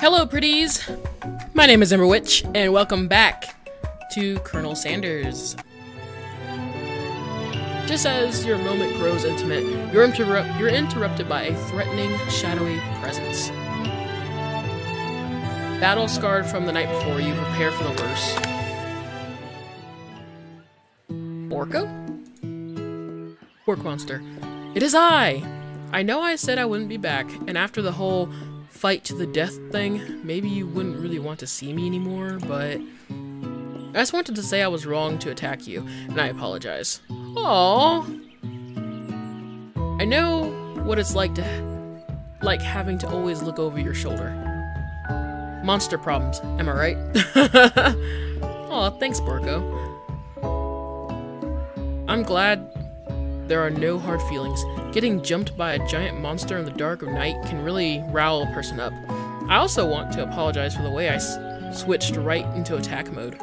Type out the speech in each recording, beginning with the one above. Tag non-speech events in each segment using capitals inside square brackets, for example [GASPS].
Hello, pretties! My name is EmberWytch, and welcome back to Colonel Sanders. Just as your moment grows intimate, you're, interru- you're interrupted by a threatening, shadowy presence. Battle scarred from the night before, you prepare for the worst. Orko? Pork monster. It is I! I know I said I wouldn't be back, and after the whole fight to the death thing, maybe you wouldn't really want to see me anymore, but I just wanted to say I was wrong to attack you, and I apologize. Aww. I know what it's like to like having to always look over your shoulder. Monster problems, am I right? [LAUGHS] Aw, thanks, Borko. I'm glad there are no hard feelings. Getting jumped by a giant monster in the dark of night can really rile a person up. I also want to apologize for the way I switched right into attack mode.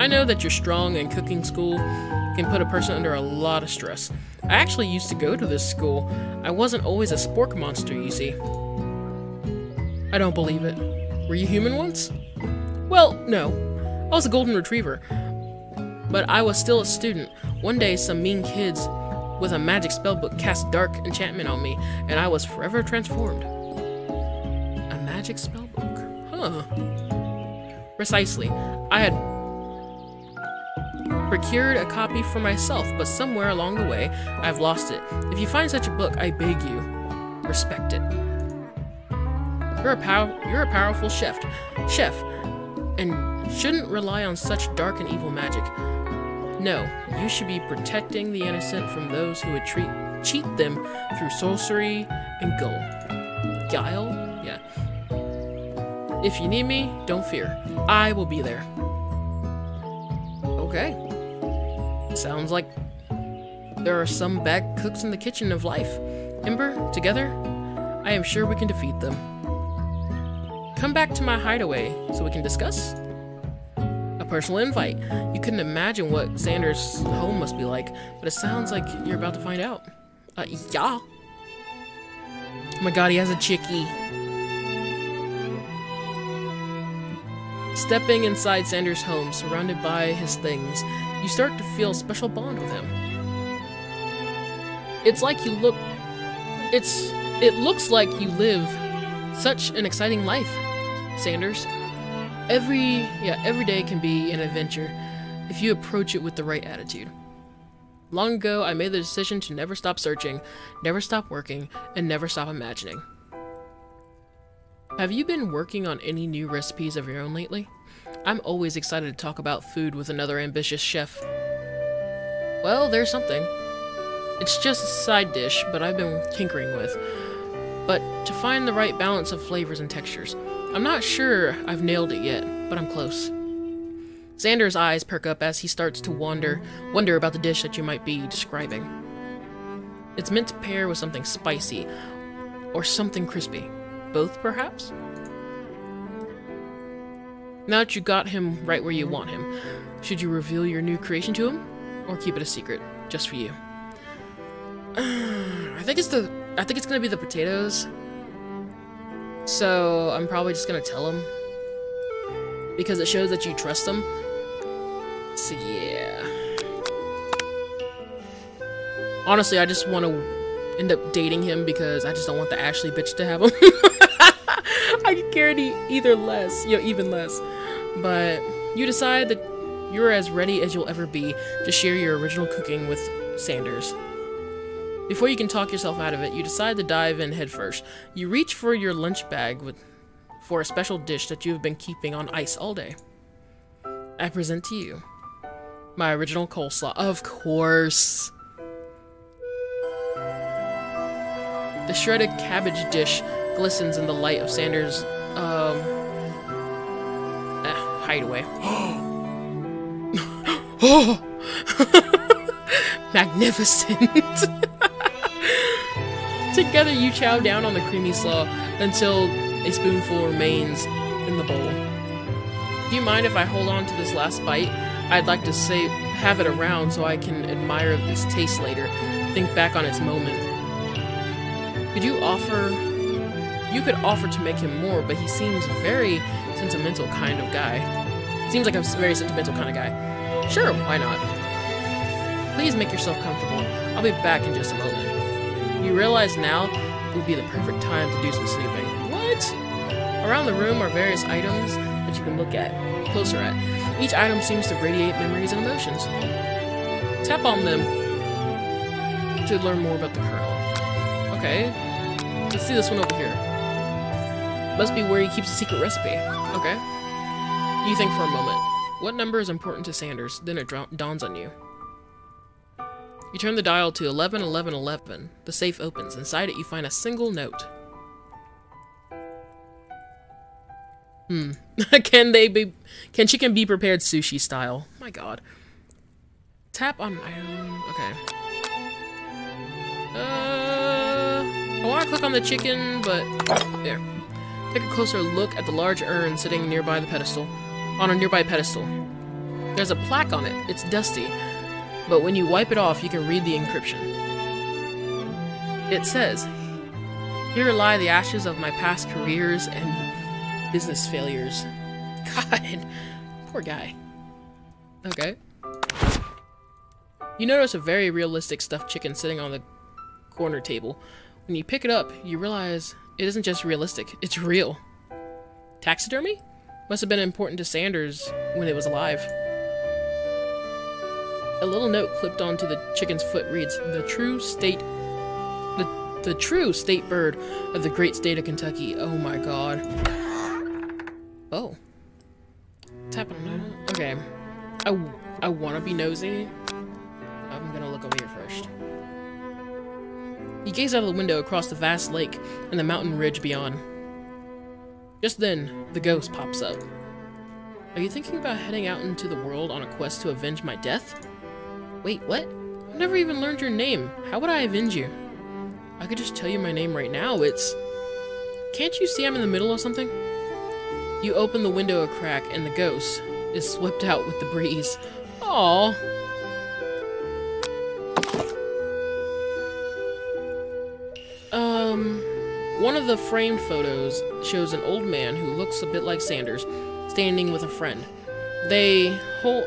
I know that you're strong and cooking school can put a person under a lot of stress. I actually used to go to this school. I wasn't always a spork monster, you see. I don't believe it. Were you human once? Well, no. I was a golden retriever. But I was still a student. One day, some mean kids with a magic spellbook cast dark enchantment on me, and I was forever transformed. A magic spellbook? Huh. Precisely. I had procured a copy for myself, but somewhere along the way, I've lost it. If you find such a book, I beg you, respect it. You're a pow you're a powerful chef, chef, and shouldn't rely on such dark and evil magic. No, you should be protecting the innocent from those who would treat cheat them through sorcery and guile. Guile? Yeah. If you need me, don't fear. I will be there. Okay. Sounds like there are some bad cooks in the kitchen of life. Ember, together, I am sure we can defeat them. Come back to my hideaway so we can discuss. Personal invite. You couldn't imagine what Sanders' home must be like, but it sounds like you're about to find out. Uh, yeah. Oh my god, he has a chickie. Stepping inside Sanders' home, surrounded by his things, you start to feel a special bond with him. It's like you look... It's... It looks like you live such an exciting life, Sanders. Every... Yeah, every day can be an adventure if you approach it with the right attitude. Long ago, I made the decision to never stop searching, never stop working, and never stop imagining. Have you been working on any new recipes of your own lately? I'm always excited to talk about food with another ambitious chef. Well, there's something. It's just a side dish, but I've been tinkering with. But to find the right balance of flavors and textures. I'm not sure I've nailed it yet, but I'm close. Sanders' eyes perk up as he starts to wonder, wonder about the dish that you might be describing. It's meant to pair with something spicy, or something crispy. Both, perhaps? Now that you got him right where you want him, should you reveal your new creation to him? Or keep it a secret, just for you? [SIGHS] I think it's the... I think it's gonna be the potatoes. So, I'm probably just gonna tell him. Because it shows that you trust him. So, yeah. Honestly, I just want to end up dating him because I just don't want the Ashley bitch to have him. [LAUGHS] I any either less, you know, even less. But you decide that you're as ready as you'll ever be to share your original cooking with Sanders. Before you can talk yourself out of it, you decide to dive in headfirst. You reach for your lunch bag with, for a special dish that you have been keeping on ice all day. I present to you my original coleslaw. Of course. The shredded cabbage dish glistens in the light of Sanders' um, eh, hideaway. [GASPS] [GASPS] [GASPS] Magnificent! [LAUGHS] Together you chow down on the creamy slaw until a spoonful remains in the bowl. Do you mind if I hold on to this last bite? I'd like to say have it around so I can admire its taste later, think back on its moment. Could you offer... You could offer to make him more, but he seems very sentimental kind of guy. Seems like a very sentimental kind of guy. Sure, why not? Please make yourself comfortable. I'll be back in just a moment. You realize now would be the perfect time to do some snooping. What? Around the room are various items that you can look at, closer at. Each item seems to radiate memories and emotions. Tap on them to learn more about the Colonel. Okay. Let's see this one over here. Must be where he keeps a secret recipe. Okay. You think for a moment. What number is important to Sanders? Then it dawns on you. You turn the dial to 111111. The safe opens. Inside it, you find a single note. Hmm. [LAUGHS] can they be... Can chicken be prepared sushi style? My god. Tap on. Okay. Uh... I want to click on the chicken, but... There. Take a closer look at the large urn sitting nearby the pedestal. On a nearby pedestal. There's a plaque on it. It's dusty but when you wipe it off, you can read the encryption. It says, Here lie the ashes of my past careers and business failures. [LAUGHS] God, poor guy. Okay. You notice a very realistic stuffed chicken sitting on the corner table. When you pick it up, you realize it isn't just realistic, it's real. Taxidermy? Must have been important to Sanders when it was alive. A little note clipped onto the chicken's foot reads, The true state... The, the true state bird of the great state of Kentucky. Oh my god. Oh. Tap on. Okay. I, I want to be nosy. I'm gonna look over here first. He gaze out of the window across the vast lake and the mountain ridge beyond. Just then, the ghost pops up. Are you thinking about heading out into the world on a quest to avenge my death? Wait, what? I've never even learned your name. How would I avenge you? I could just tell you my name right now. It's... Can't you see I'm in the middle of something? You open the window a crack, and the ghost is swept out with the breeze. Aww. Um, one of the framed photos shows an old man who looks a bit like Sanders, standing with a friend. They hold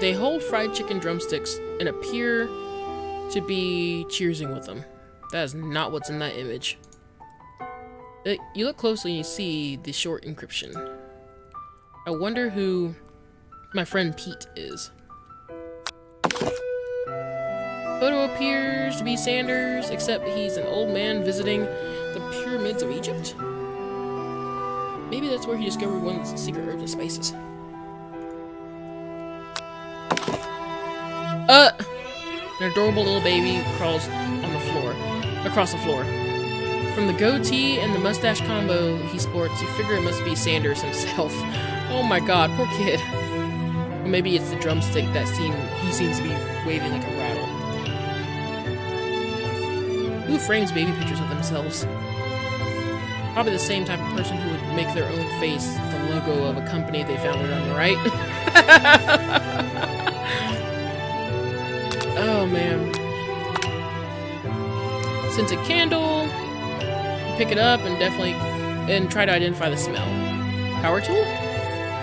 they hold fried chicken drumsticks and appear to be cheersing with them. That is not what's in that image. Uh, you look closely and you see the short encryption. I wonder who my friend Pete is. Photo appears to be Sanders, except he's an old man visiting the pyramids of Egypt. Maybe that's where he discovered one of the secret herbs of spices. Uh! An adorable little baby crawls on the floor, across the floor. From the goatee and the mustache combo he sports, you figure it must be Sanders himself. [LAUGHS] Oh my god, poor kid. Or maybe it's the drumstick that seem he seems to be waving like a rattle. Who frames baby pictures of themselves? Probably the same type of person who would make their own face the logo of a company they founded on the right. [LAUGHS] Oh man. Scented candle. Pick it up and definitely and try to identify the smell. Power tool?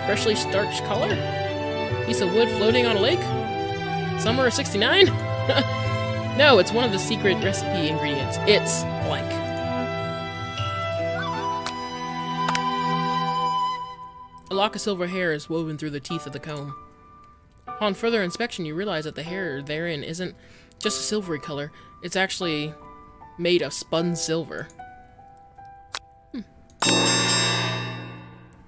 Freshly starched color? Piece of wood floating on a lake? Summer of 69? [LAUGHS] no, it's one of the secret recipe ingredients. It's blank. A lock of silver hair is woven through the teeth of the comb. Upon further inspection, you realize that the hair therein isn't just a silvery color. It's actually made of spun silver. Hmm.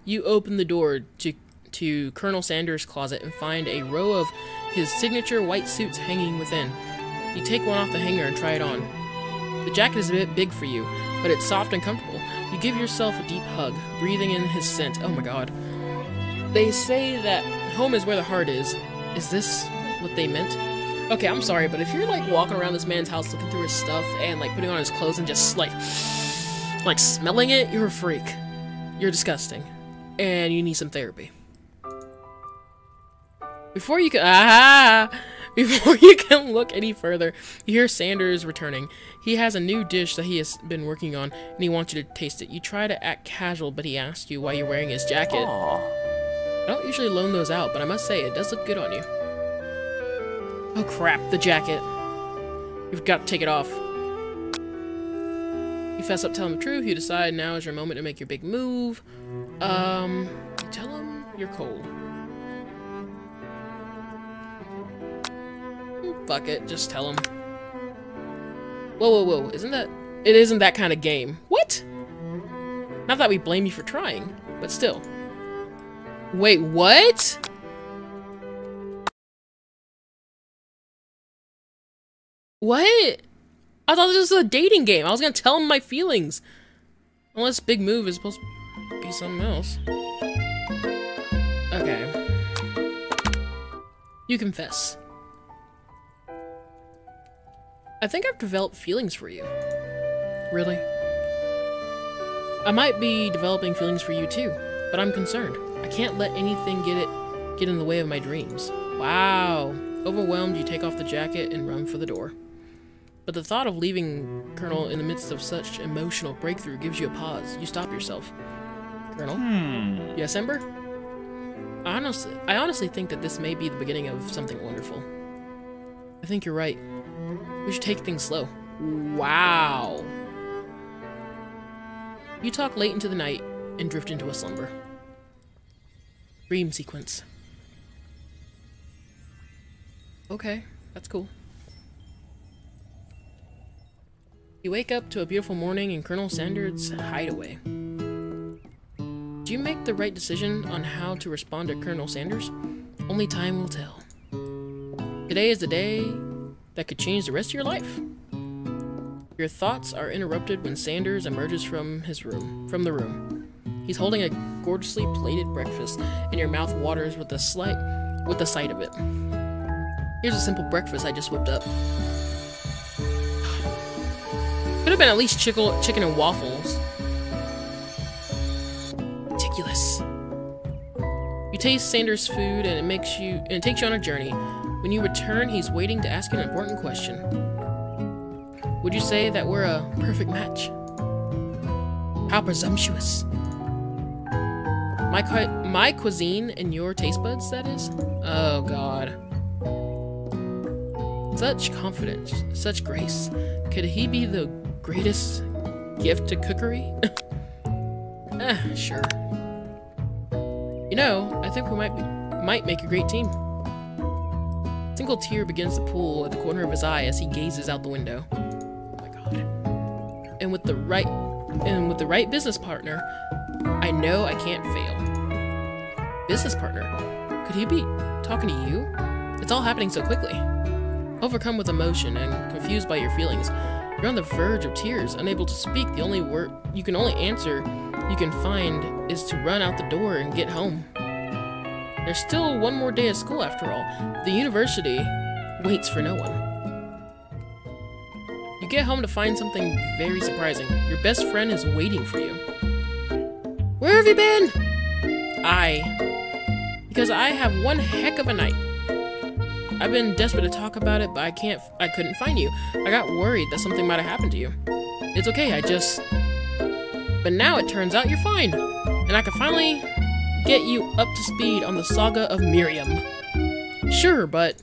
You open the door to, to Colonel Sanders' closet and find a row of his signature white suits hanging within. You take one off the hanger and try it on. The jacket is a bit big for you, but it's soft and comfortable. You give yourself a deep hug, breathing in his scent. Oh my god. They say that home is where the heart is, is this what they meant? Okay, I'm sorry, but if you're like walking around this man's house looking through his stuff and like putting on his clothes and just like like smelling it, you're a freak. You're disgusting. And you need some therapy. Before you can ah [LAUGHS] Before you can look any further, you hear Sanders returning. He has a new dish that he has been working on, and he wants you to taste it. You try to act casual, but he asks you why you're wearing his jacket. Aww. I don't usually loan those out, but I must say, it does look good on you. Oh crap, the jacket. You've got to take it off. You fess up, tell him the truth, you decide now is your moment to make your big move. Um, tell him you're cold. Fuck it, just tell him. Whoa, whoa, whoa, isn't that... It isn't that kind of game. What? Not that we blame you for trying, but still. Wait, what? What? I thought this was a dating game. I was gonna tell him my feelings. Unless Big Move is supposed to be something else. Okay. You confess. I think I've developed feelings for you. Really? I might be developing feelings for you too, but I'm concerned. I can't let anything get it get in the way of my dreams. Wow. Overwhelmed, you take off the jacket and run for the door. But the thought of leaving Colonel in the midst of such emotional breakthrough gives you a pause. You stop yourself. Colonel? Hmm. Yes, Ember? I honestly, I honestly think that this may be the beginning of something wonderful. I think you're right. We should take things slow. Wow. You talk late into the night and drift into a slumber. Dream sequence. Okay, that's cool. You wake up to a beautiful morning in Colonel Sanders' hideaway. Do you make the right decision on how to respond to Colonel Sanders? Only time will tell. Today is the day that could change the rest of your life. Your thoughts are interrupted when Sanders emerges from his room, from the room. He's holding a gorgeously plated breakfast, and your mouth waters with the slight, with the sight of it. Here's a simple breakfast I just whipped up. Could have been at least chicken, chicken and waffles. Ridiculous. You taste Sanders' food, and it makes you, and it takes you on a journey. When you return, he's waiting to ask an important question. Would you say that we're a perfect match? How presumptuous. My, cu my cuisine and your taste buds, that is? Oh, God. Such confidence, such grace. Could he be the greatest gift to cookery? [LAUGHS] eh, sure. You know, I think we might might make a great team. A single tear begins to pool at the corner of his eye as he gazes out the window. Oh my god. And with the right and with the right business partner, know I can't fail. Business partner? Could he be talking to you? It's all happening so quickly. Overcome with emotion and confused by your feelings, you're on the verge of tears, unable to speak. The only word you can only answer you can find is to run out the door and get home. There's still one more day of school after all. The university waits for no one. You get home to find something very surprising. Your best friend is waiting for you. Where have you been? I. Because I have one heck of a night. I've been desperate to talk about it, but I can't, I couldn't find you. I got worried that something might have happened to you. It's okay, I just... But now it turns out you're fine. And I can finally get you up to speed on the saga of Miriam. Sure, but...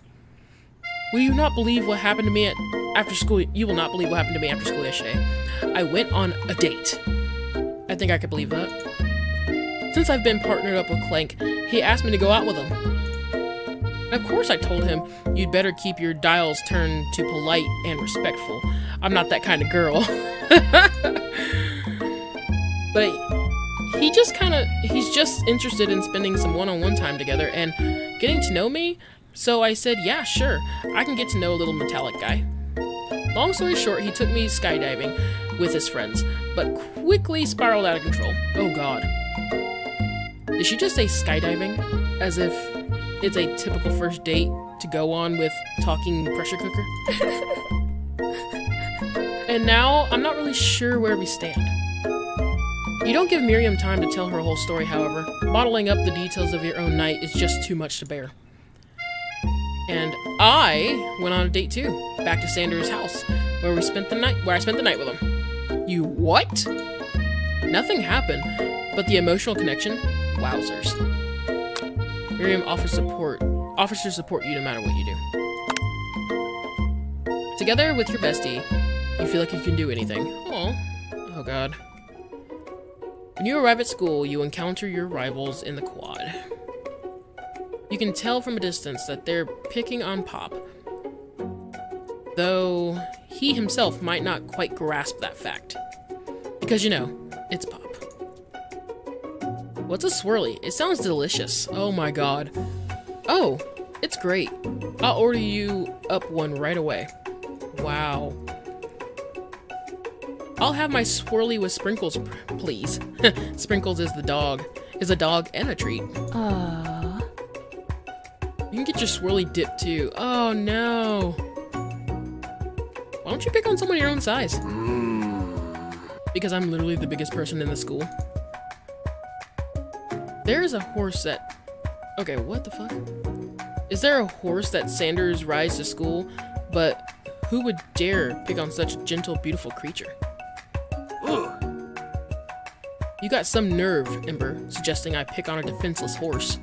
Will you not believe what happened to me at, after school? You will not believe what happened to me after school yesterday. I went on a date. I think I could believe that. Since I've been partnered up with Clank, he asked me to go out with him. Of course I told him you'd better keep your dials turned to polite and respectful. I'm not that kind of girl. [LAUGHS] but he just kind of, he's just interested in spending some one-on-one -on -one time together and getting to know me. So I said, yeah, sure, I can get to know a little metallic guy. Long story short, he took me skydiving with his friends, but quickly spiraled out of control. Oh god. Did she just say skydiving? As if it's a typical first date to go on with talking pressure cooker. [LAUGHS] and now, I'm not really sure where we stand. You don't give Miriam time to tell her whole story, however. Bottling up the details of your own night is just too much to bear. And I went on a date too, back to Sanders' house, where we spent the night where I spent the night with him. You what? Nothing happened, but the emotional connection, wowzers. Miriam offers support Officers support you no matter what you do. Together with your bestie, you feel like you can do anything. Oh, oh god. When you arrive at school, you encounter your rivals in the quad. You can tell from a distance that they're picking on Pop, though he himself might not quite grasp that fact. Because you know, it's Pop. What's a swirly? It sounds delicious. Oh my god. Oh, it's great. I'll order you up one right away. Wow. I'll have my swirly with sprinkles, please. [LAUGHS] sprinkles is the dog. Is a dog and a treat. Aww. You can get your swirly dip too. Oh no. Why don't you pick on someone your own size? Mm. Because I'm literally the biggest person in the school. There is a horse that... Okay, what the fuck? Is there a horse that Sanders rides to school, but who would dare pick on such a gentle, beautiful creature? Ugh. You got some nerve, Ember, suggesting I pick on a defenseless horse.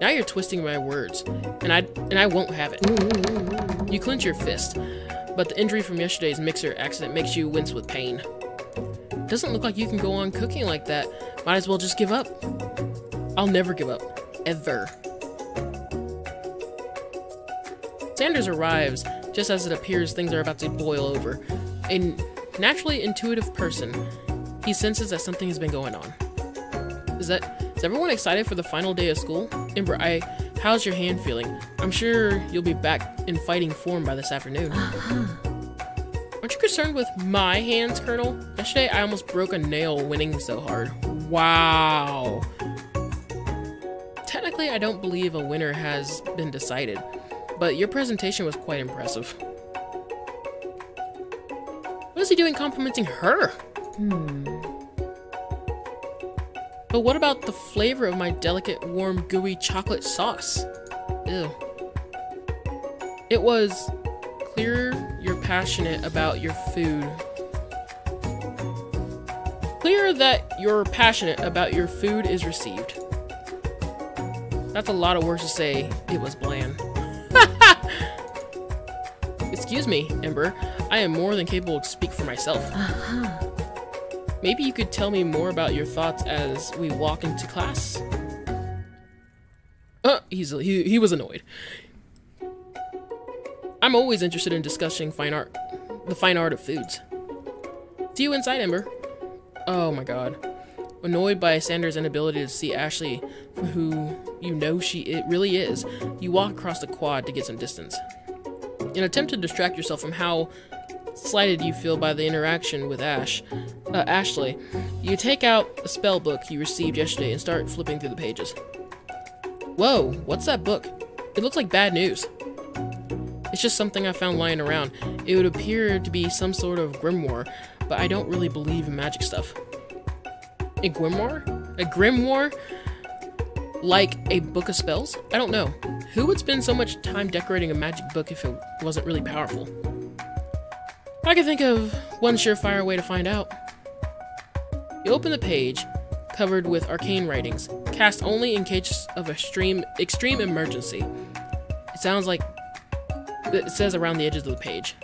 Now you're twisting my words, and I and I won't have it. You clench your fist, but the injury from yesterday's mixer accident makes you wince with pain. Doesn't look like you can go on cooking like that. Might as well just give up. I'll never give up. Ever. Sanders arrives just as it appears things are about to boil over. A naturally intuitive person, he senses that something has been going on. Is that is everyone excited for the final day of school? Ember, I how's your hand feeling? I'm sure you'll be back in fighting form by this afternoon. Uh-huh. Concerned with my hands, Colonel? Yesterday I almost broke a nail winning so hard. Wow. Technically, I don't believe a winner has been decided, but your presentation was quite impressive. What is he doing complimenting her? Hmm. But what about the flavor of my delicate, warm, gooey chocolate sauce? Ew. It was clear passionate about your food. Clear that you're passionate about your food is received. That's a lot of words to say. It was bland. [LAUGHS] Excuse me, Ember. I am more than capable to speak for myself. Uh-huh. Maybe you could tell me more about your thoughts as we walk into class? Uh, he's, he, he was annoyed. I'm always interested in discussing fine art, the fine art of foods. See you inside, Ember. Oh my god. Annoyed by Sanders' inability to see Ashley who you know she it really is, you walk across the quad to get some distance. In an attempt to distract yourself from how slighted you feel by the interaction with Ash, uh, Ashley, you take out a spell book you received yesterday and start flipping through the pages. Whoa, what's that book? It looks like bad news. It's just something I found lying around. It would appear to be some sort of grimoire, but I don't really believe in magic stuff. A grimoire? A grimoire? Like a book of spells? I don't know. Who would spend so much time decorating a magic book if it wasn't really powerful? I can think of one surefire way to find out. You open the page, covered with arcane writings, cast only in case of extreme extreme emergency. It sounds like it says around the edges of the page.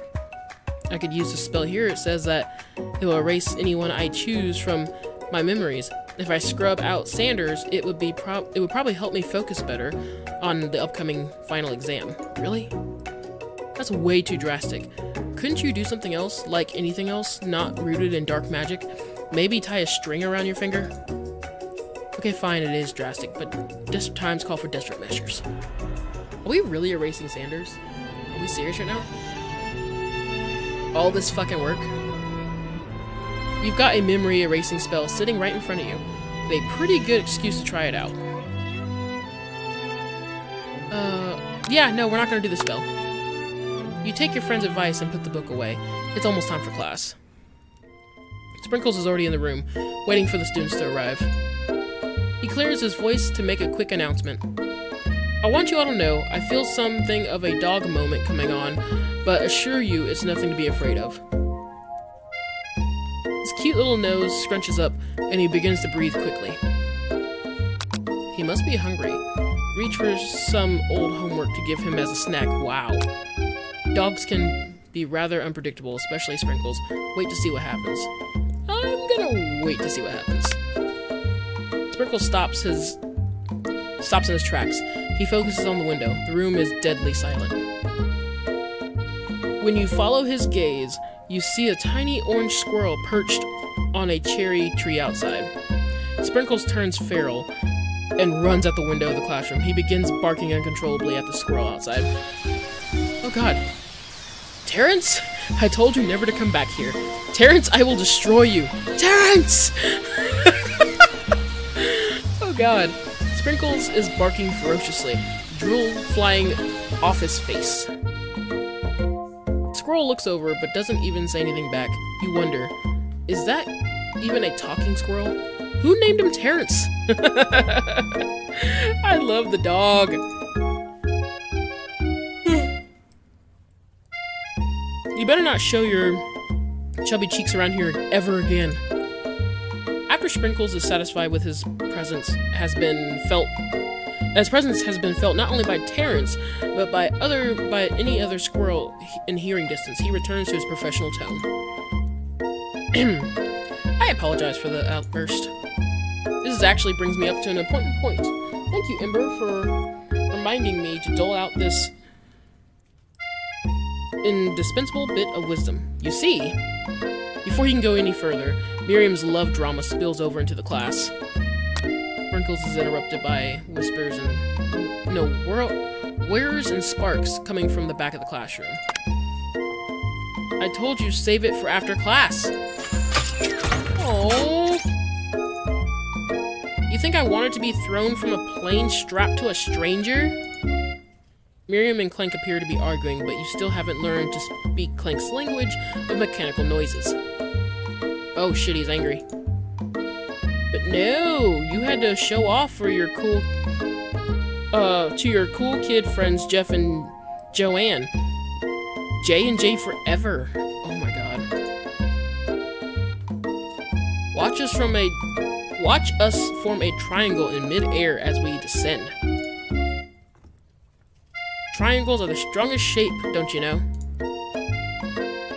I could use the spell here. It says that it will erase anyone I choose from my memories. If I scrub out Sanders, it would be it would probably help me focus better on the upcoming final exam. Really? That's way too drastic. Couldn't you do something else, like anything else, not rooted in dark magic? Maybe tie a string around your finger? Okay, fine, it is drastic, but desperate times call for desperate measures. Are we really erasing Sanders? Are we serious right now? All this fucking work? You've got a memory erasing spell sitting right in front of you, with a pretty good excuse to try it out. Uh, yeah, no, we're not gonna do the spell. You take your friend's advice and put the book away. It's almost time for class. Sprinkles is already in the room, waiting for the students to arrive. He clears his voice to make a quick announcement. I want you all to know I feel something of a dog moment coming on, but assure you it's nothing to be afraid of. His cute little nose scrunches up, and he begins to breathe quickly. He must be hungry. Reach for some old homework to give him as a snack. Wow. Dogs can be rather unpredictable, especially Sprinkles. Wait to see what happens. I'm gonna wait to see what happens. Sprinkles stops his stops in his tracks. He focuses on the window. The room is deadly silent. When you follow his gaze, you see a tiny orange squirrel perched on a cherry tree outside. Sprinkles turns feral and runs out the window of the classroom. He begins barking uncontrollably at the squirrel outside. Oh god. Terrence? I told you never to come back here. Terrence, I will destroy you. Terrence! [LAUGHS] oh god. Sprinkles is barking ferociously, drool flying off his face. Squirrel looks over but doesn't even say anything back. You wonder, is that even a talking squirrel? Who named him Terrence? [LAUGHS] I love the dog. you better not show your chubby cheeks around here ever again. After Sprinkles is satisfied with his presence has been felt his presence has been felt not only by Terrence, but by other by any other squirrel in hearing distance. He returns to his professional tone. [CLEARS THROAT] I apologize for the outburst. This actually brings me up to an important point. Thank you, Ember, for reminding me to dole out this indispensable bit of wisdom. You see, before he can go any further, Miriam's love drama spills over into the class. Sprinkles is interrupted by whispers and no whir whirs and sparks coming from the back of the classroom. I told you save it for after class. Oh. You think I wanted to be thrown from a plane strapped to a stranger? Miriam and Clank appear to be arguing, but you still haven't learned to speak Clank's language of mechanical noises. Oh shit, he's angry. But no, you had to show off for your cool, uh, to your cool kid friends Jeff and Joanne. J and J forever. Oh my god. Watch us from a, watch us form a triangle in mid-air as we descend. Triangles are the strongest shape, don't you know?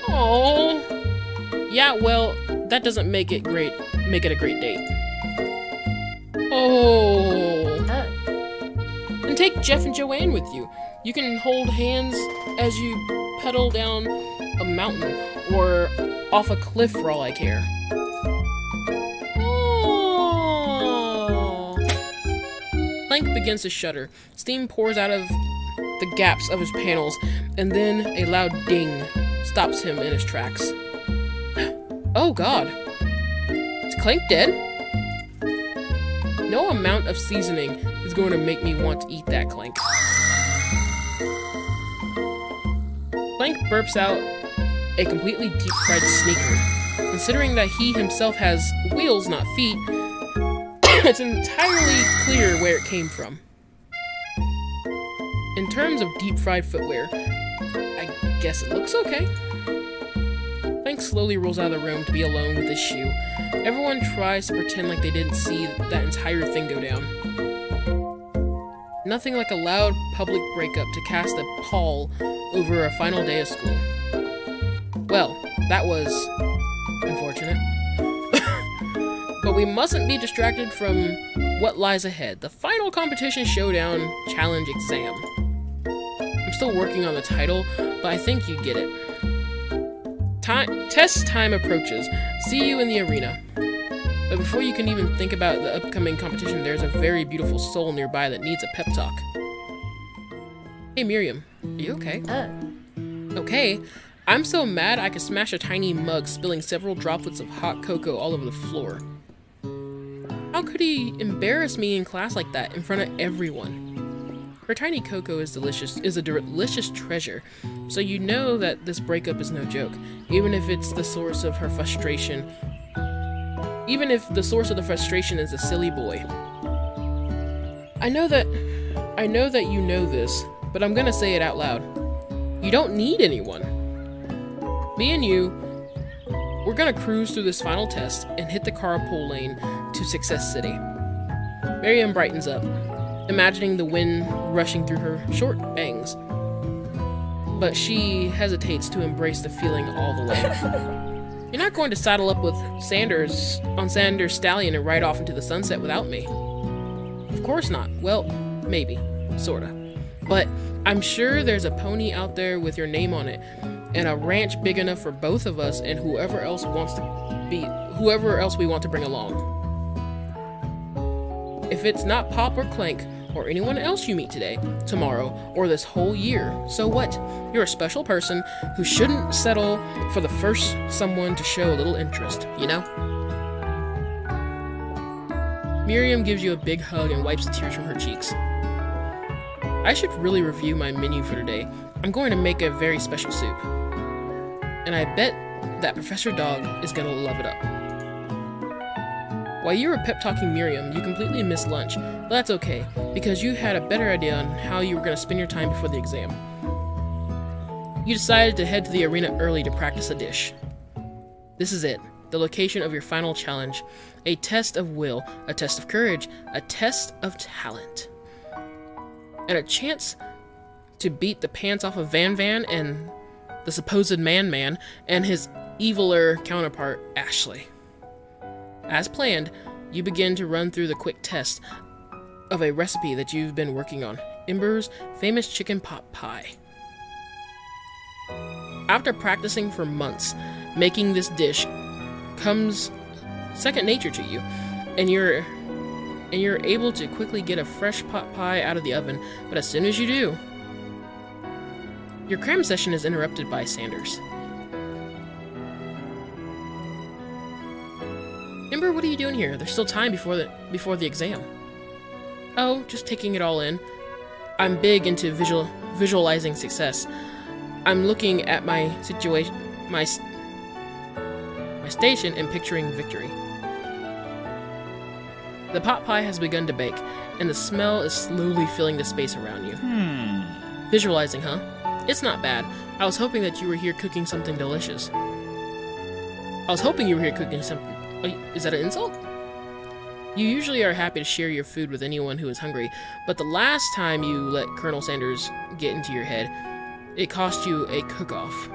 Oh, yeah. Well, that doesn't make it great. Make it a great date. Oh. Uh. And take Jeff and Joanne with you. You can hold hands as you pedal down a mountain or off a cliff for all I care. Oh. Clank begins to shudder. Steam pours out of the gaps of his panels, and then a loud ding stops him in his tracks. Oh god. Is Clank dead? No amount of seasoning is going to make me want to eat that Clank. Clank burps out a completely deep-fried sneaker. Considering that he himself has wheels, not feet, [COUGHS] it's entirely clear where it came from. In terms of deep-fried footwear, I guess it looks okay. Clank slowly rolls out of the room to be alone with his shoe. Everyone tries to pretend like they didn't see that entire thing go down. Nothing like a loud public breakup to cast a pall over a final day of school. Well, that was unfortunate. [LAUGHS] but we mustn't be distracted from what lies ahead. The final competition showdown challenge exam. I'm still working on the title, but I think you get it. Time, test time approaches. See you in the arena. But before you can even think about the upcoming competition, there's a very beautiful soul nearby that needs a pep talk. Hey Miriam, are you okay? Uh. Okay. I'm so mad I could smash a tiny mug, spilling several droplets of hot cocoa all over the floor. How could he embarrass me in class like that, in front of everyone? Her tiny cocoa is delicious, is a delicious treasure, so you know that this breakup is no joke, even if it's the source of her frustration. Even if the source of the frustration is a silly boy. I know that I know that you know this, but I'm gonna say it out loud. You don't need anyone. Me and you, we're gonna cruise through this final test and hit the carpool lane to Success City. Miriam brightens up, imagining the wind rushing through her short bangs. But she hesitates to embrace the feeling all the way. [LAUGHS] You're not going to saddle up with Sanders on Sanders' stallion and ride off into the sunset without me. Of course not. Well, maybe. Sorta. But I'm sure there's a pony out there with your name on it, and a ranch big enough for both of us and whoever else wants to be whoever else we want to bring along. If it's not Pop or Clank or anyone else you meet today, tomorrow, or this whole year, so what? You're a special person who shouldn't settle for the first someone to show a little interest, you know? Miriam gives you a big hug and wipes the tears from her cheeks. I should really review my menu for today. I'm going to make a very special soup. And I bet that Professor Dog is gonna love it up. While you were pep talking Miriam, you completely missed lunch, but that's okay, because you had a better idea on how you were gonna spend your time before the exam. You decided to head to the arena early to practice a dish. This is it, the location of your final challenge. A test of will, a test of courage, a test of talent. And a chance to beat the pants off of Van Van and the supposed Man Man and his eviler counterpart, Ashley. As planned, you begin to run through the quick test of a recipe that you've been working on Ember's famous chicken pot pie. After practicing for months, making this dish comes second nature to you, and you're and you're able to quickly get a fresh pot pie out of the oven, but as soon as you do, your cram session is interrupted by Sanders. Ember, what are you doing here? There's still time before the before the exam. Oh, just taking it all in. I'm big into visual visualizing success. I'm looking at my situation, my my station, and picturing victory. The pot pie has begun to bake, and the smell is slowly filling the space around you. Hmm. Visualizing, huh? It's not bad. I was hoping that you were here cooking something delicious. I was hoping you were here cooking something. Is that an insult? You usually are happy to share your food with anyone who is hungry, but the last time you let Colonel Sanders get into your head, it cost you a cook off.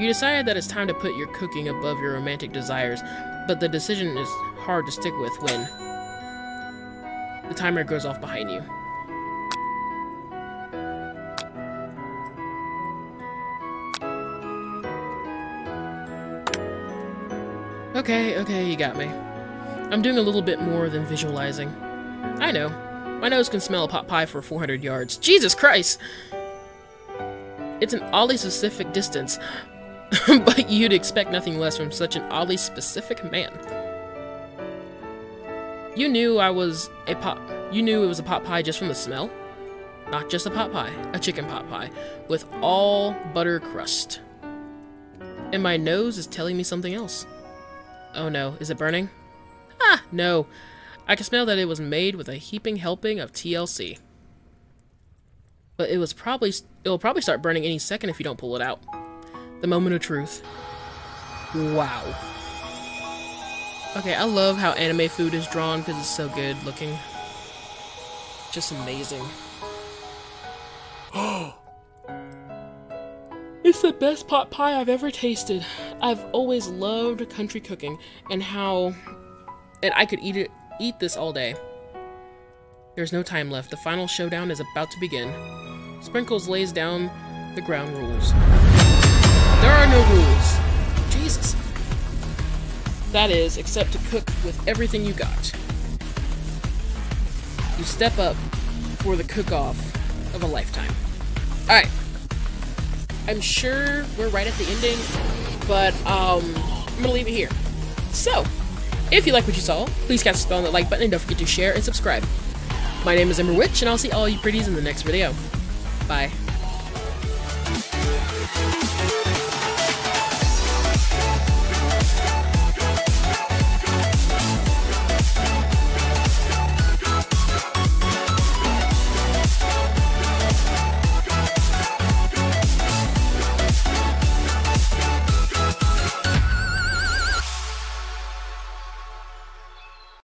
You decided that it's time to put your cooking above your romantic desires, but the decision is hard to stick with when the timer goes off behind you. Okay, okay, you got me. I'm doing a little bit more than visualizing. I know. My nose can smell a pot pie for 400 yards. Jesus Christ! It's an oddly specific distance, [LAUGHS] but you'd expect nothing less from such an oddly specific man. You knew I was a pot. You knew it was a pot pie just from the smell? Not just a pot pie, a chicken pot pie, with all butter crust. And my nose is telling me something else. Oh no, is it burning? Ah, no. I can smell that it was made with a heaping helping of TLC. But it was probably it'll probably start burning any second if you don't pull it out. The moment of truth. Wow. Okay, I love how anime food is drawn because it's so good looking. Just amazing. [GASPS] [GASPS] It's the best pot pie I've ever tasted. I've always loved country cooking and how and I could eat it eat this all day. There's no time left. The final showdown is about to begin. Sprinkles lays down the ground rules. There are no rules. Jesus. That is, except to cook with everything you got. You step up for the cook-off of a lifetime. Alright. I'm sure we're right at the ending, but um, I'm gonna leave it here. So, if you like what you saw, please cast a spell on that like button and don't forget to share and subscribe. My name is EmberWytch, and I'll see all you pretties in the next video. Bye.